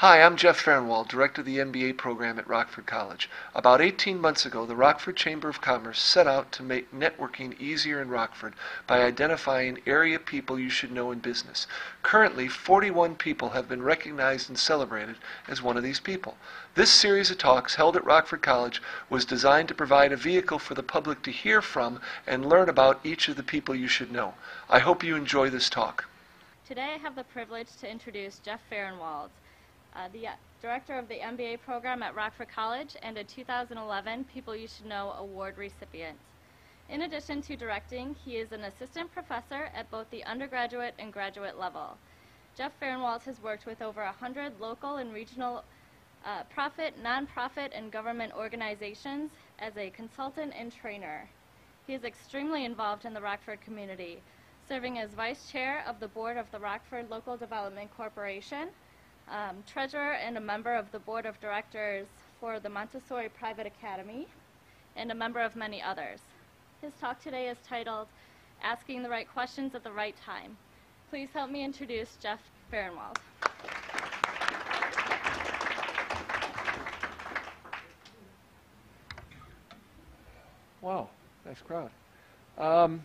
Hi, I'm Jeff Fahrenwald, Director of the MBA program at Rockford College. About 18 months ago, the Rockford Chamber of Commerce set out to make networking easier in Rockford by identifying area people you should know in business. Currently, 41 people have been recognized and celebrated as one of these people. This series of talks held at Rockford College was designed to provide a vehicle for the public to hear from and learn about each of the people you should know. I hope you enjoy this talk. Today I have the privilege to introduce Jeff Fahrenwald, uh, the uh, director of the MBA program at Rockford College and a 2011 People You Should Know Award recipient. In addition to directing, he is an assistant professor at both the undergraduate and graduate level. Jeff Fahrenwald has worked with over 100 local and regional uh, profit, nonprofit, and government organizations as a consultant and trainer. He is extremely involved in the Rockford community, serving as vice chair of the board of the Rockford Local Development Corporation, um, treasurer and a member of the board of directors for the Montessori Private Academy, and a member of many others. His talk today is titled Asking the Right Questions at the Right Time. Please help me introduce Jeff Fahrenwald. Wow, nice crowd. Um,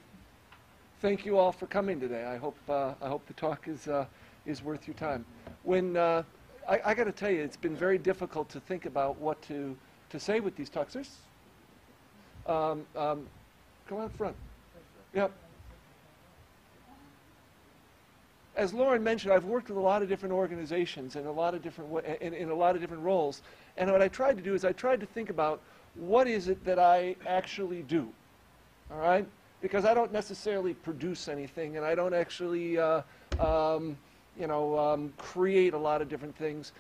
thank you all for coming today. I hope uh, I hope the talk is uh, is worth your time. When uh, I, I got to tell you, it's been very difficult to think about what to to say with these talks. There's, um, um, come on front. Yep. As Lauren mentioned, I've worked with a lot of different organizations and a lot of different in, in a lot of different roles. And what I tried to do is I tried to think about what is it that I actually do, all right? Because I don't necessarily produce anything, and I don't actually, uh, um, you know, um, create a lot of different things.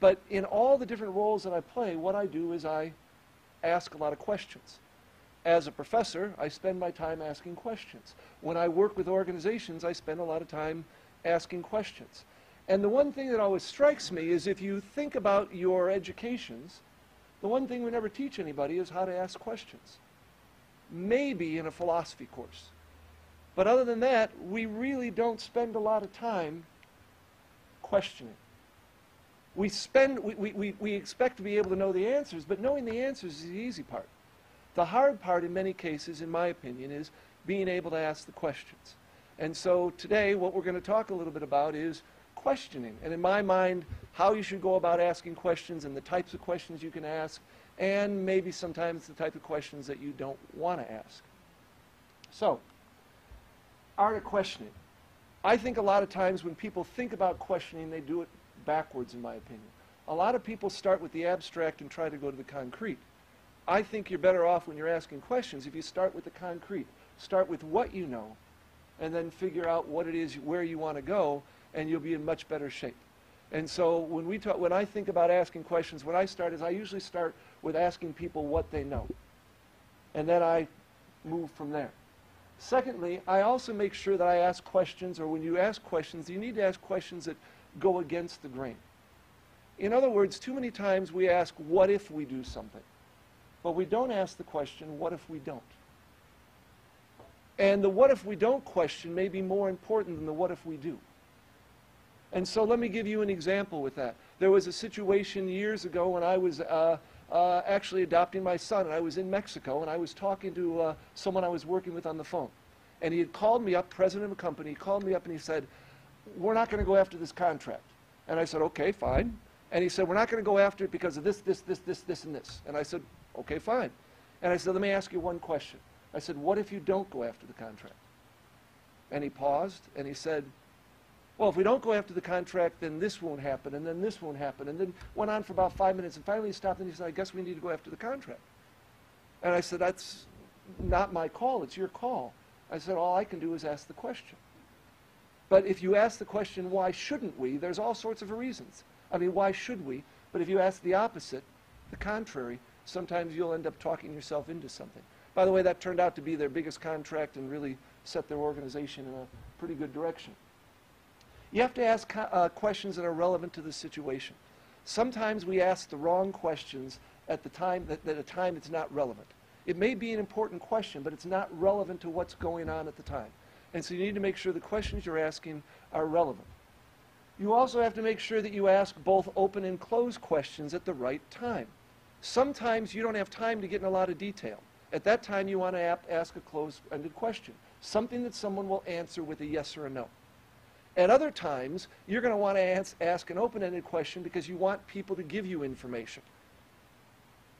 But in all the different roles that I play, what I do is I ask a lot of questions. As a professor, I spend my time asking questions. When I work with organizations, I spend a lot of time asking questions. And the one thing that always strikes me is if you think about your educations, the one thing we never teach anybody is how to ask questions. Maybe in a philosophy course. But other than that, we really don't spend a lot of time questioning. We spend, we, we, we expect to be able to know the answers, but knowing the answers is the easy part. The hard part in many cases, in my opinion, is being able to ask the questions. And so today, what we're going to talk a little bit about is questioning. And in my mind, how you should go about asking questions and the types of questions you can ask, and maybe sometimes the type of questions that you don't want to ask. So, art of questioning. I think a lot of times when people think about questioning, they do it backwards, in my opinion. A lot of people start with the abstract and try to go to the concrete. I think you're better off when you're asking questions if you start with the concrete. Start with what you know, and then figure out what it is, where you want to go, and you'll be in much better shape. And so when, we talk, when I think about asking questions, what I start is I usually start with asking people what they know. And then I move from there. Secondly, I also make sure that I ask questions, or when you ask questions, you need to ask questions that go against the grain. In other words, too many times we ask, what if we do something? But we don't ask the question, what if we don't? And the what if we don't question may be more important than the what if we do. And so let me give you an example with that. There was a situation years ago when I was uh, uh, actually adopting my son, and I was in Mexico, and I was talking to uh, someone I was working with on the phone. And he had called me up, president of a company, he called me up and he said, we're not going to go after this contract. And I said, okay, fine. And he said, we're not going to go after it because of this, this, this, this, this, and this. And I said, okay, fine. And I said, let me ask you one question. I said, what if you don't go after the contract? And he paused and he said, well, if we don't go after the contract, then this won't happen, and then this won't happen. And then went on for about five minutes, and finally he stopped and he said, I guess we need to go after the contract. And I said, that's not my call, it's your call. I said, all I can do is ask the question. But if you ask the question, why shouldn't we, there's all sorts of reasons. I mean, why should we? But if you ask the opposite, the contrary, sometimes you'll end up talking yourself into something. By the way, that turned out to be their biggest contract and really set their organization in a pretty good direction. You have to ask uh, questions that are relevant to the situation. Sometimes we ask the wrong questions at the time that, at a time it's not relevant. It may be an important question, but it's not relevant to what's going on at the time. And so you need to make sure the questions you're asking are relevant. You also have to make sure that you ask both open and closed questions at the right time. Sometimes you don't have time to get in a lot of detail. At that time, you want to ask a closed-ended question, something that someone will answer with a yes or a no. At other times, you're going to want to ans- ask an open-ended question because you want people to give you information.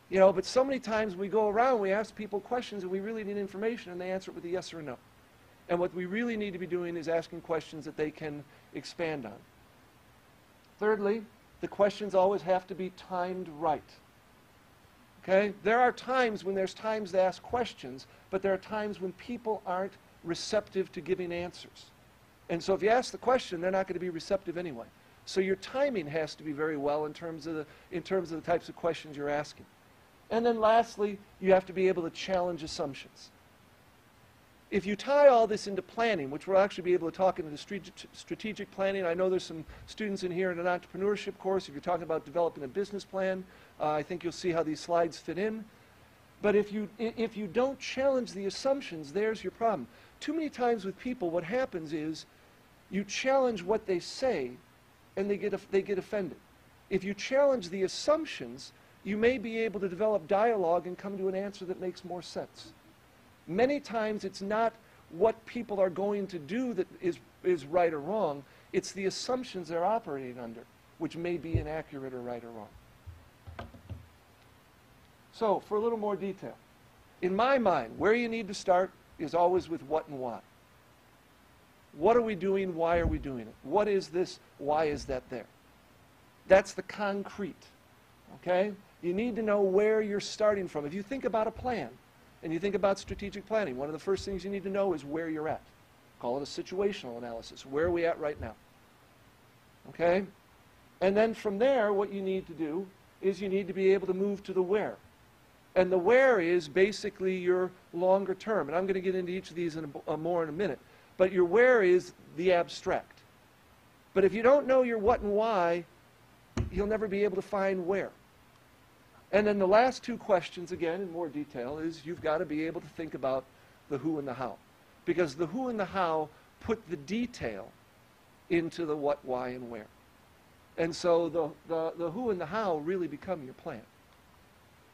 You know, but so many times we go around, we ask people questions and we really need information and they answer it with a yes or a no. And what we really need to be doing is asking questions that they can expand on. Thirdly, the questions always have to be timed right. Okay? There are times when there's times to ask questions, but there are times when people aren't receptive to giving answers. And so if you ask the question, they're not going to be receptive anyway. So your timing has to be very well in terms of the, in terms of the types of questions you're asking. And then lastly, you have to be able to challenge assumptions. If you tie all this into planning, which we'll actually be able to talk into the strategic planning, I know there's some students in here in an entrepreneurship course. If you're talking about developing a business plan, uh, I think you'll see how these slides fit in. But if you, if you don't challenge the assumptions, there's your problem. Too many times with people, what happens is you challenge what they say and they get, they get offended. If you challenge the assumptions, you may be able to develop dialogue and come to an answer that makes more sense. Many times it's not what people are going to do that is, is right or wrong, it's the assumptions they're operating under, which may be inaccurate or right or wrong. So, for a little more detail, in my mind, where you need to start is always with what and why. What are we doing? Why are we doing it? What is this? Why is that there? That's the concrete. Okay? You need to know where you're starting from. If you think about a plan and you think about strategic planning, one of the first things you need to know is where you're at. Call it a situational analysis. Where are we at right now? Okay? And then from there, what you need to do is you need to be able to move to the where. And the where is basically your longer term. And I'm going to get into each of these in a, uh, more in a minute. But your where is the abstract. But if you don't know your what and why, you'll never be able to find where. And then the last two questions, again, in more detail, is you've got to be able to think about the who and the how. Because the who and the how put the detail into the what, why, and where. And so the, the, the who and the how really become your plan.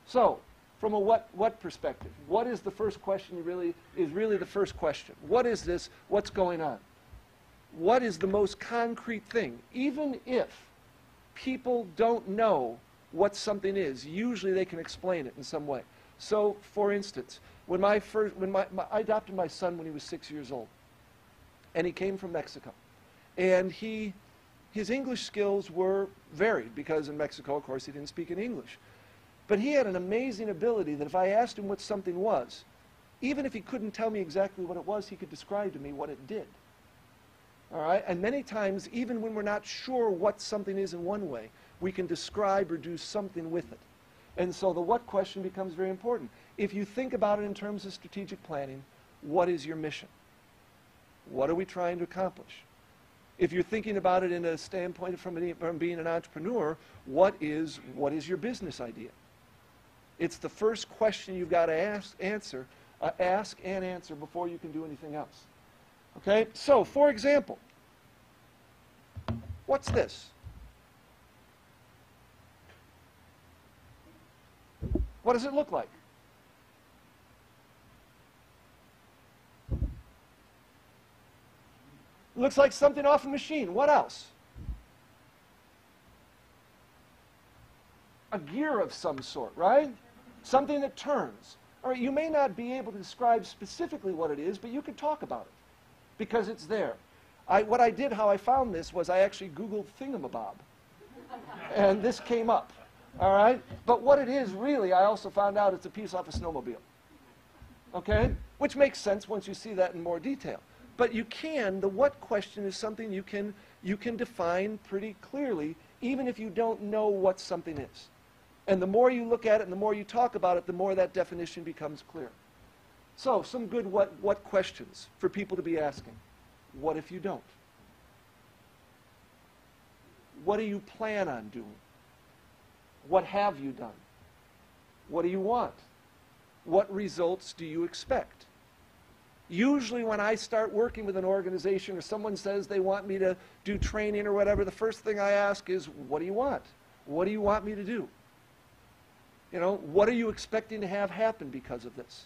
So, from a what, what perspective, what is the first question really, is really the first question. What is this? What's going on? What is the most concrete thing? Even if people don't know what something is, usually they can explain it in some way. So, for instance, when, my first, when my, my, I adopted my son when he was six years old, and he came from Mexico. And he, his English skills were varied because in Mexico, of course, he didn't speak any English. But he had an amazing ability that if I asked him what something was, even if he couldn't tell me exactly what it was, he could describe to me what it did. All right? And many times, even when we're not sure what something is in one way, we can describe or do something with it. And so the what question becomes very important. If you think about it in terms of strategic planning, what is your mission? What are we trying to accomplish? If you're thinking about it in a standpoint from, being an entrepreneur, what is, what is your business idea? It's the first question you've got to ask, answer, uh, ask and answer before you can do anything else. Okay? So, for example, what's this? What does it look like? Looks like something off a machine. What else? A gear of some sort, right? Something that turns. All right, you may not be able to describe specifically what it is, but you could talk about it because it's there. I, what I did, how I found this, was I actually Googled thingamabob. and this came up. All right? But what it is really, I also found out it's a piece off a snowmobile. Okay? Which makes sense once you see that in more detail. But you can, the what question is something you can, you can define pretty clearly, even if you don't know what something is. And the more you look at it and the more you talk about it, the more that definition becomes clear. So, some good what, what questions for people to be asking. What if you don't? What do you plan on doing? What have you done? What do you want? What results do you expect? Usually when I start working with an organization or someone says they want me to do training or whatever, the first thing I ask is, what do you want? What do you want me to do? You know, what are you expecting to have happen because of this?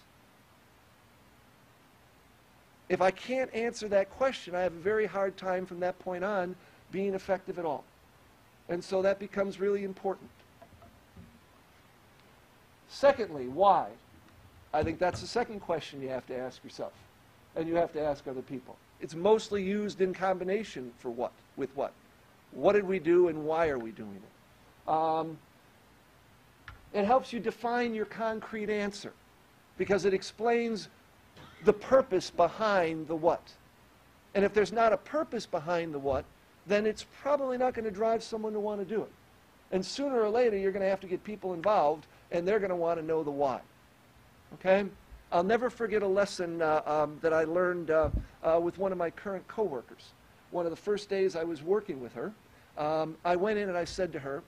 If I can't answer that question, I have a very hard time from that point on being effective at all. And so that becomes really important. Secondly, why? I think that's the second question you have to ask yourself, and you have to ask other people. It's mostly used in combination for what? With what? What did we do and why are we doing it? Um, it helps you define your concrete answer because it explains the purpose behind the what. And if there's not a purpose behind the what, then it's probably not going to drive someone to want to do it. And sooner or later, you're going to have to get people involved, and they're going to want to know the why. Okay? I'll never forget a lesson uh, um, that I learned uh, uh, with one of my current coworkers. One of the first days I was working with her, um, I went in and I said to her,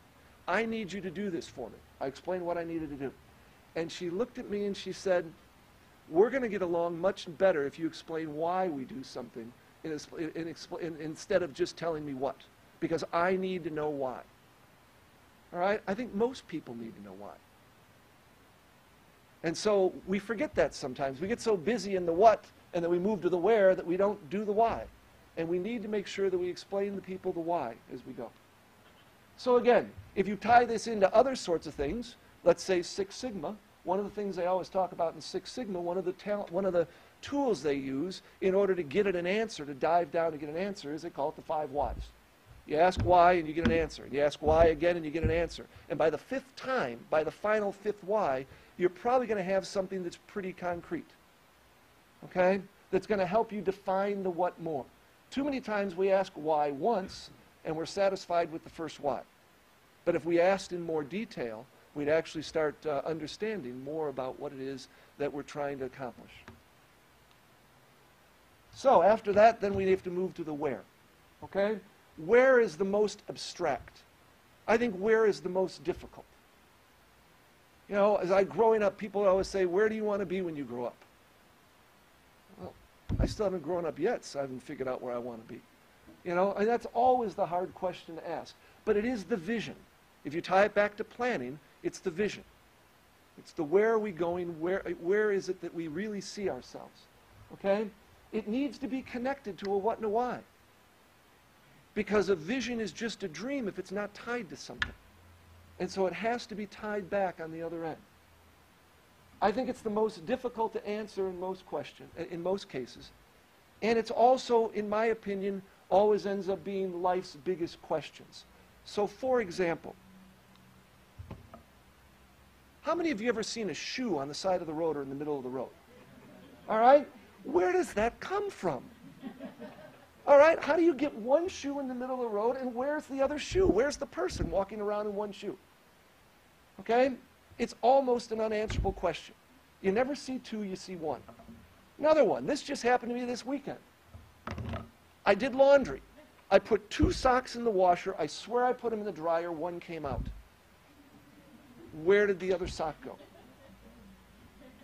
I need you to do this for me. I explained what I needed to do. And she looked at me and she said, we're going to get along much better if you explain why we do something in, in, in, in, instead of just telling me what. Because I need to know why. All right? I think most people need to know why. And so we forget that sometimes. We get so busy in the what and then we move to the where that we don't do the why. And we need to make sure that we explain to people the why as we go. So again, if you tie this into other sorts of things, let's say Six Sigma, one of the things they always talk about in Six Sigma, one of the talent, one of the tools they use in order to get an answer, to dive down to get an answer, is they call it the five whys. You ask why and you get an answer. You ask why again and you get an answer. And by the fifth time, by the final fifth why, you're probably going to have something that's pretty concrete. Okay? That's going to help you define the what more. Too many times we ask why once and we're satisfied with the first what. But if we asked in more detail, we'd actually start uh, understanding more about what it is that we're trying to accomplish. So after that, then we have to move to the where. Okay? Where is the most abstract? I think where is the most difficult. You know, as I growing up, people always say, where do you want to be when you grow up? Well, I still haven't grown up yet, so I haven't figured out where I want to be. You know, and that's always the hard question to ask. But it is the vision. If you tie it back to planning, it's the vision. It's the where are we going, where, where is it that we really see ourselves. Okay? It needs to be connected to a what and a why. Because a vision is just a dream if it's not tied to something. And so it has to be tied back on the other end. I think it's the most difficult to answer in most questions, in most cases. And it's also, in my opinion, always ends up being life's biggest questions. So for example, how many of you ever seen a shoe on the side of the road or in the middle of the road? All right? Where does that come from? All right? How do you get one shoe in the middle of the road and where's the other shoe? Where's the person walking around in one shoe? Okay? It's almost an unanswerable question. You never see two, you see one. Another one. This just happened to me this weekend. I did laundry. I put two socks in the washer. I swear I put them in the dryer. One came out. Where did the other sock go?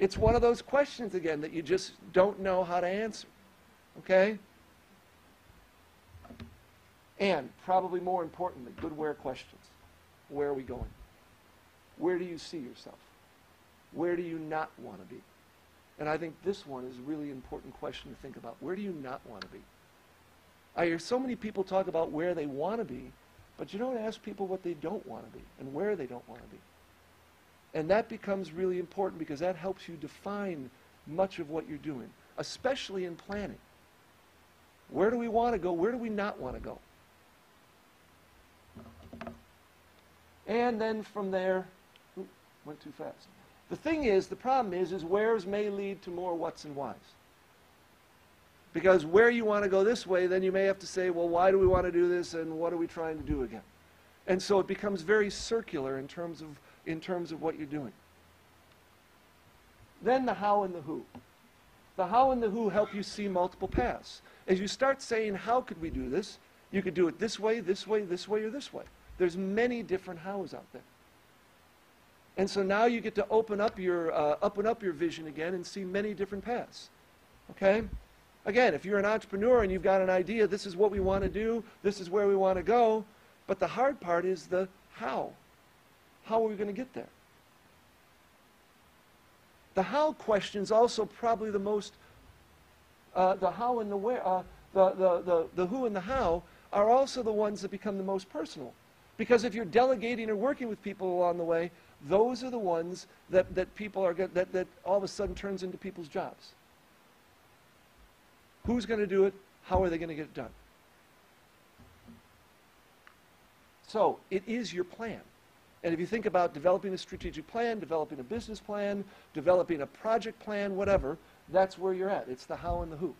It's one of those questions again that you just don't know how to answer. Okay? And probably more importantly, good where questions. Where are we going? Where do you see yourself? Where do you not want to be? And I think this one is a really important question to think about. Where do you not want to be? I hear so many people talk about where they want to be, but you don't ask people what they don't want to be and where they don't want to be. And that becomes really important because that helps you define much of what you're doing, especially in planning. Where do we want to go? Where do we not want to go? And then from there, Went too fast. The thing is, the problem is, is wheres may lead to more whats and whys. Because where you want to go this way, then you may have to say, well, why do we want to do this and what are we trying to do again? And so it becomes very circular in terms of, in terms of what you're doing. Then the how and the who. The how and the who help you see multiple paths. As you start saying, how could we do this? You could do it this way, this way, this way, or this way. There's many different hows out there. And so now you get to open up your, uh, open up your vision again and see many different paths. Okay? Again, if you're an entrepreneur and you've got an idea, this is what we want to do, this is where we want to go, but the hard part is the how. How are we going to get there? The how question is also probably the most, uh, the how and the where, uh, the, the, the, the who and the how are also the ones that become the most personal. Because if you're delegating or working with people along the way, those are the ones that, that people are, that, that all of a sudden turns into people's jobs. Who's going to do it? How are they going to get it done? So it is your plan. And if you think about developing a strategic plan, developing a business plan, developing a project plan, whatever, that's where you're at. It's the how and the who.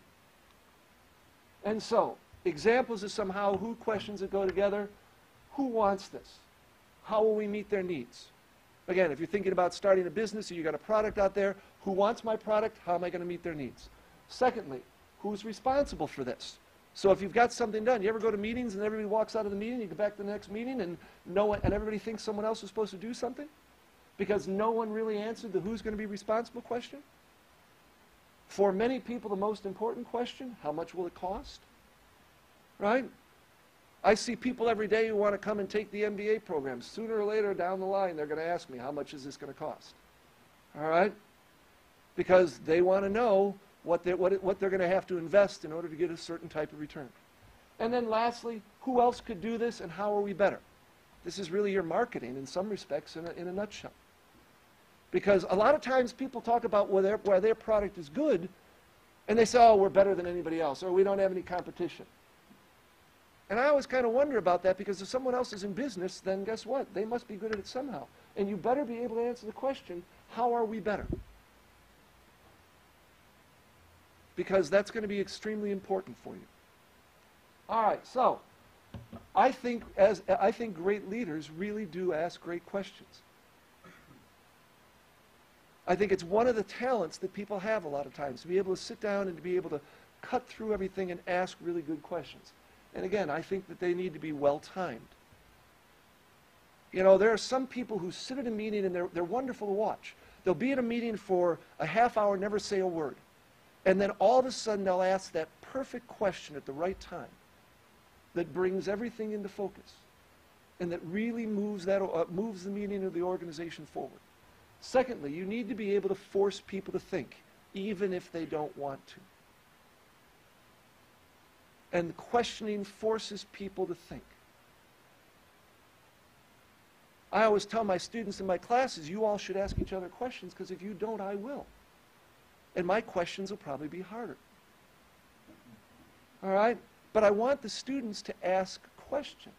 And so, examples of some how who questions that go together. Who wants this? How will we meet their needs? Again, if you're thinking about starting a business or you've got a product out there, who wants my product? How am I going to meet their needs? Secondly, who's responsible for this? So if you've got something done, you ever go to meetings and everybody walks out of the meeting, you go back to the next meeting and no one, and everybody thinks someone else is supposed to do something? Because no one really answered the who's going to be responsible question? For many people, the most important question, how much will it cost? Right? I see people every day who want to come and take the MBA program. Sooner or later down the line, they're going to ask me, how much is this going to cost? All right? Because they want to know what they're, what, what they're going to have to invest in order to get a certain type of return. And then lastly, who else could do this and how are we better? This is really your marketing in some respects in a, in a nutshell. Because a lot of times people talk about where their, where their product is good and they say, oh, we're better than anybody else or we don't have any competition. And I always kind of wonder about that because if someone else is in business, then guess what? They must be good at it somehow. And you better be able to answer the question, how are we better? Because that's going to be extremely important for you. All right, so I think as I think great leaders really do ask great questions. I think it's one of the talents that people have a lot of times to be able to sit down and to be able to cut through everything and ask really good questions. And again, I think that they need to be well timed. You know, there are some people who sit at a meeting and they're, they're wonderful to watch. They'll be at a meeting for a half hour, never say a word. And then all of a sudden they'll ask that perfect question at the right time that brings everything into focus and that really moves, that, uh, moves the meaning of the organization forward. Secondly, you need to be able to force people to think, even if they don't want to. And questioning forces people to think. I always tell my students in my classes, you all should ask each other questions because if you don't, I will. And my questions will probably be harder. All right? But I want the students to ask questions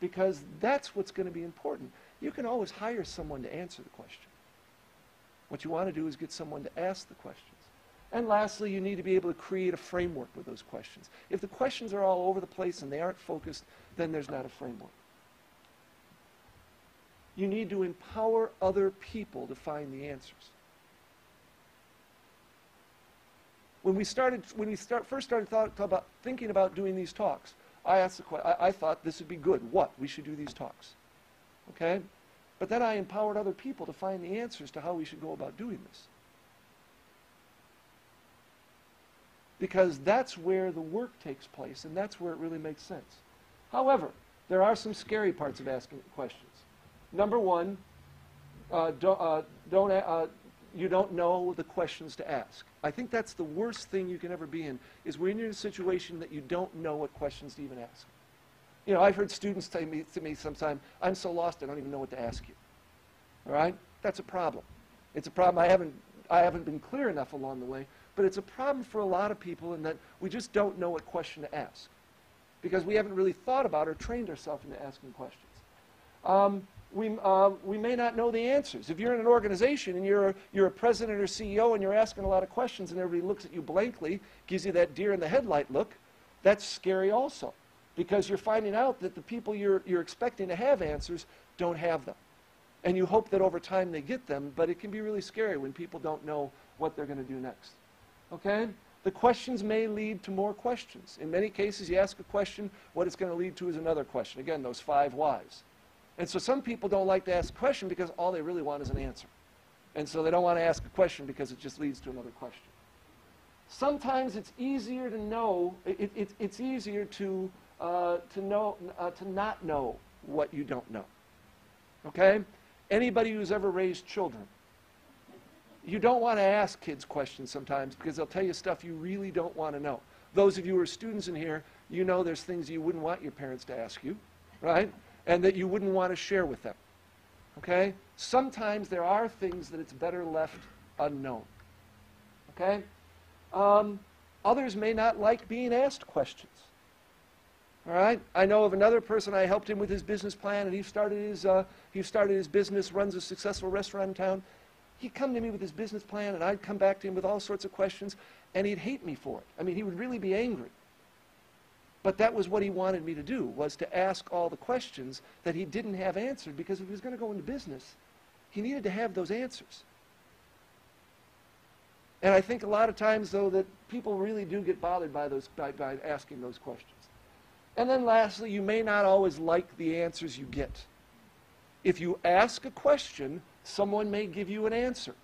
because that's what's going to be important. You can always hire someone to answer the question. What you want to do is get someone to ask the questions. And lastly, you need to be able to create a framework with those questions. If the questions are all over the place and they aren't focused, then there's not a framework. You need to empower other people to find the answers. When we started, when we start, first started thought, thought about thinking about doing these talks, I asked the question, I, thought this would be good. What? We should do these talks. Okay? But then I empowered other people to find the answers to how we should go about doing this. Because that's where the work takes place, and that's where it really makes sense. However, there are some scary parts of asking questions. Number one, uh, don't, uh, don't, uh, you don't know the questions to ask. I think that's the worst thing you can ever be in, is when you're in a situation that you don't know what questions to even ask. You know, I've heard students say me, to me sometime, I'm so lost I don't even know what to ask you. All right? That's a problem. It's a problem I haven't, I haven't been clear enough along the way, but it's a problem for a lot of people in that we just don't know what question to ask because we haven't really thought about or trained ourselves into asking questions. Um, we, uh, we may not know the answers. If you're in an organization and you're, you're a president or CEO and you're asking a lot of questions and everybody looks at you blankly, gives you that deer in the headlight look, that's scary also because you're finding out that the people you're, you're expecting to have answers don't have them. And you hope that over time they get them, but it can be really scary when people don't know what they're going to do next. Okay? The questions may lead to more questions. In many cases, you ask a question, what it's going to lead to is another question. Again, those five whys. And so some people don't like to ask a question because all they really want is an answer. And so they don't want to ask a question because it just leads to another question. Sometimes it's easier to know, it, it, it's easier to, uh, to know, uh, to not know what you don't know. Okay? Anybody who's ever raised children, you don't want to ask kids questions sometimes because they'll tell you stuff you really don't want to know. Those of you who are students in here, you know there's things you wouldn't want your parents to ask you, right? And that you wouldn't want to share with them. Okay? Sometimes there are things that it's better left unknown. Okay? Um, others may not like being asked questions. All right? I know of another person, I helped him with his business plan, and he started his, uh, he started his business, runs a successful restaurant in town. He'd come to me with his business plan, and I'd come back to him with all sorts of questions, and he'd hate me for it. I mean, he would really be angry. But that was what he wanted me to do, was to ask all the questions that he didn't have answered, because if he was going to go into business, he needed to have those answers. And I think a lot of times, though, that people really do get bothered by, those, by, by asking those questions. And then lastly, you may not always like the answers you get. If you ask a question, someone may give you an answer,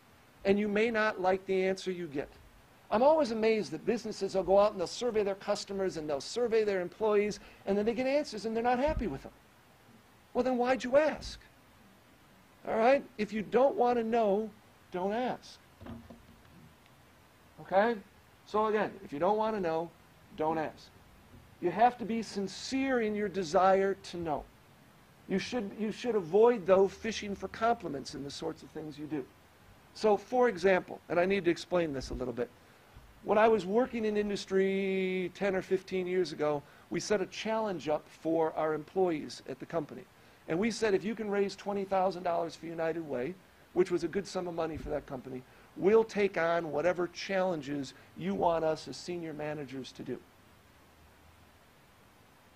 and you may not like the answer you get. I'm always amazed that businesses will go out and they'll survey their customers and they'll survey their employees, and then they get answers and they're not happy with them. Well, then why'd you ask? All right? If you don't want to know, don't ask. Okay? So again, if you don't want to know, don't ask. You have to be sincere in your desire to know. You should, you should avoid, though, fishing for compliments in the sorts of things you do. So, for example, and I need to explain this a little bit. When I was working in industry 10 or 15 years ago, we set a challenge up for our employees at the company. And we said, if you can raise $20,000 for United Way, which was a good sum of money for that company, we'll take on whatever challenges you want us as senior managers to do.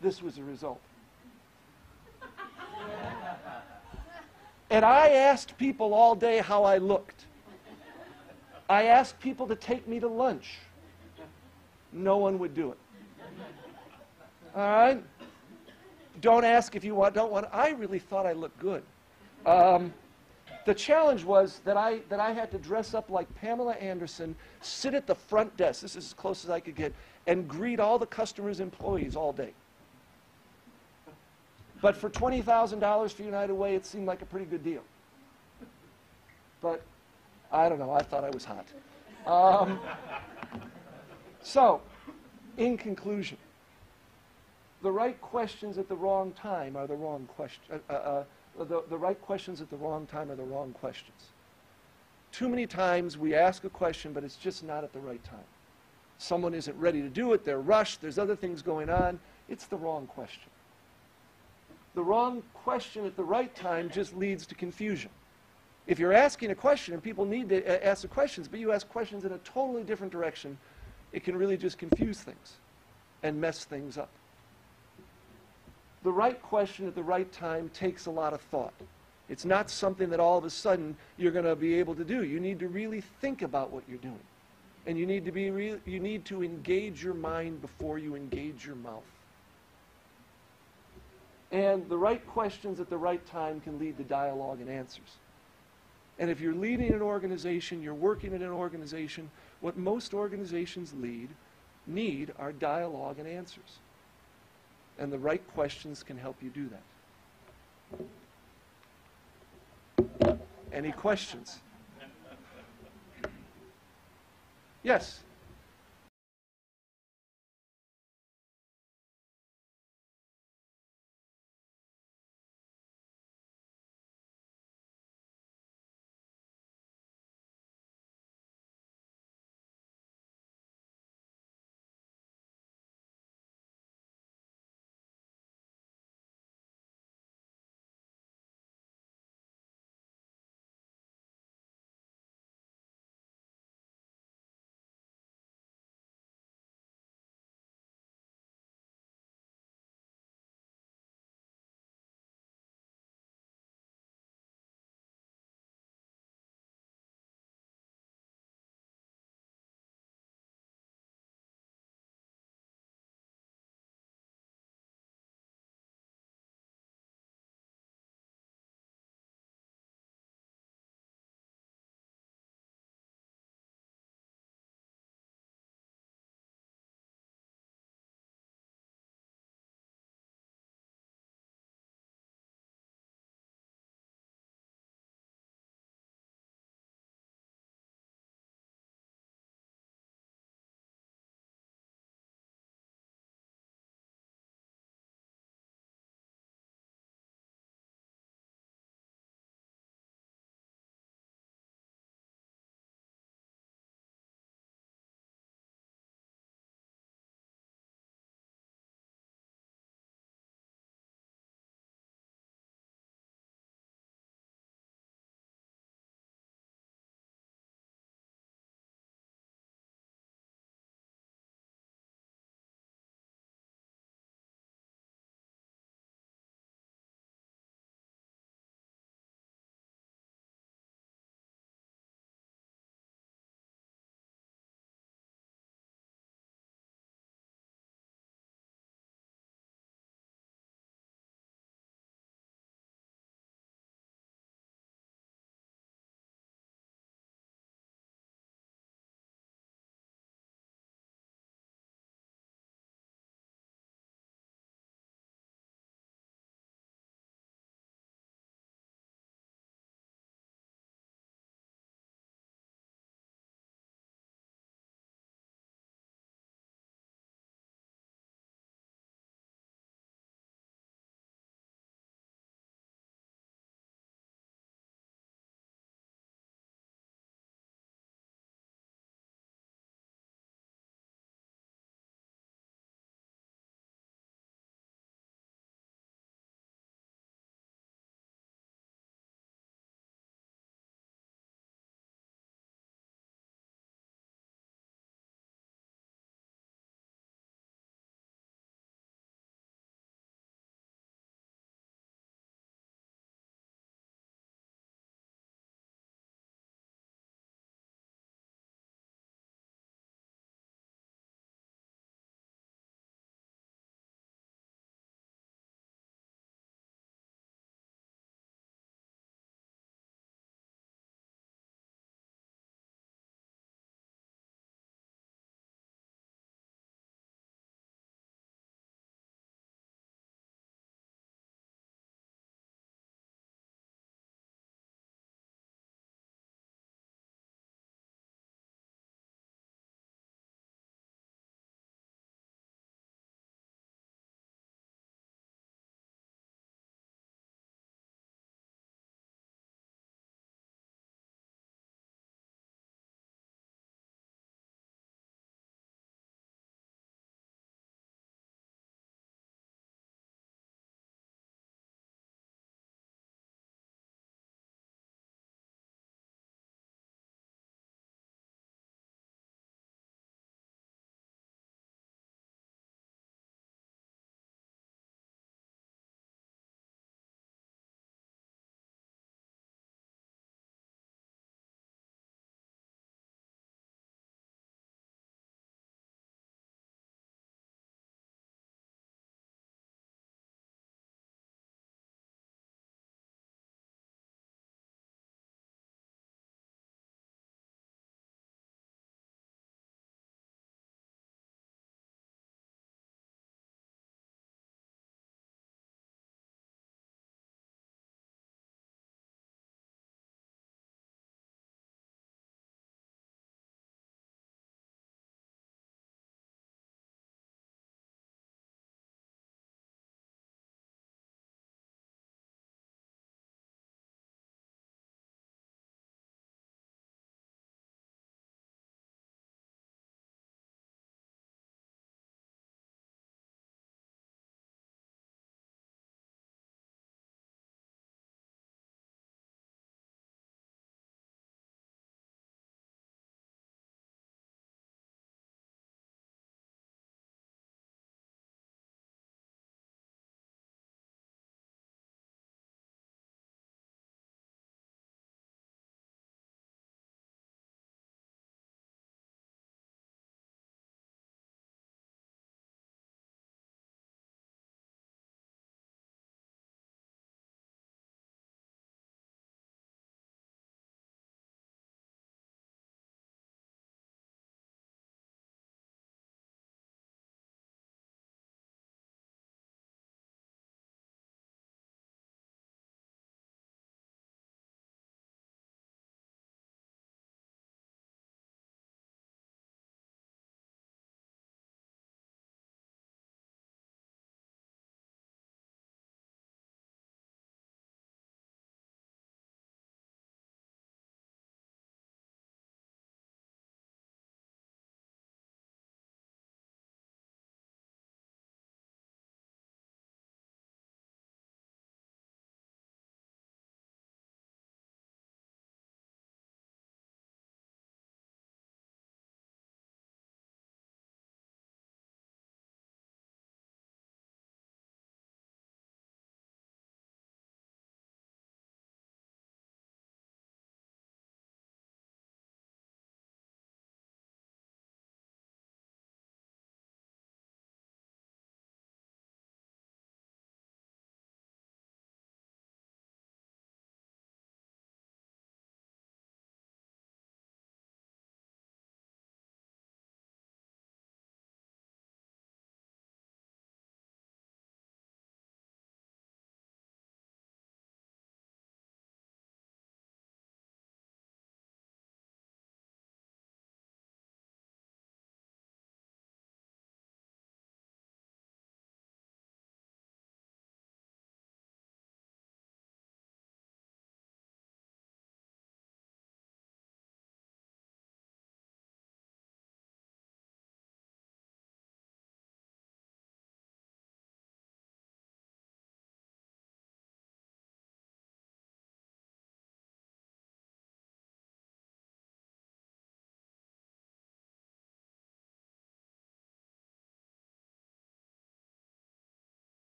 This was the result. and I asked people all day how I looked. I asked people to take me to lunch. No one would do it. All right? Don't ask if you want, don't want. I really thought I looked good. Um, the challenge was that I, that I had to dress up like Pamela Anderson, sit at the front desk, this is as close as I could get, and greet all the customers' employees all day. But for $20,000 for United Way, it seemed like a pretty good deal. But I don't know, I thought I was hot. Um, so, in conclusion, the right questions at the wrong time are the wrong questions. Uh, uh, the, the right questions at the wrong time are the wrong questions. Too many times we ask a question, but it's just not at the right time. Someone isn't ready to do it, they're rushed, there's other things going on. It's the wrong question. The wrong question at the right time just leads to confusion. If you're asking a question and people need to uh, ask the questions, but you ask questions in a totally different direction, it can really just confuse things and mess things up. The right question at the right time takes a lot of thought. It's not something that all of a sudden you're going to be able to do. You need to really think about what you're doing. And you need to be re- you need to engage your mind before you engage your mouth. And the right questions at the right time can lead to dialogue and answers. And if you're leading an organization, you're working in an organization, what most organizations lead need are dialogue and answers. And the right questions can help you do that. Any questions? Yes.